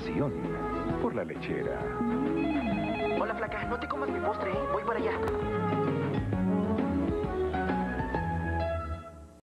pasión por la lechera. Hola, flaca. No te comas mi postre, ¿eh? Voy para allá.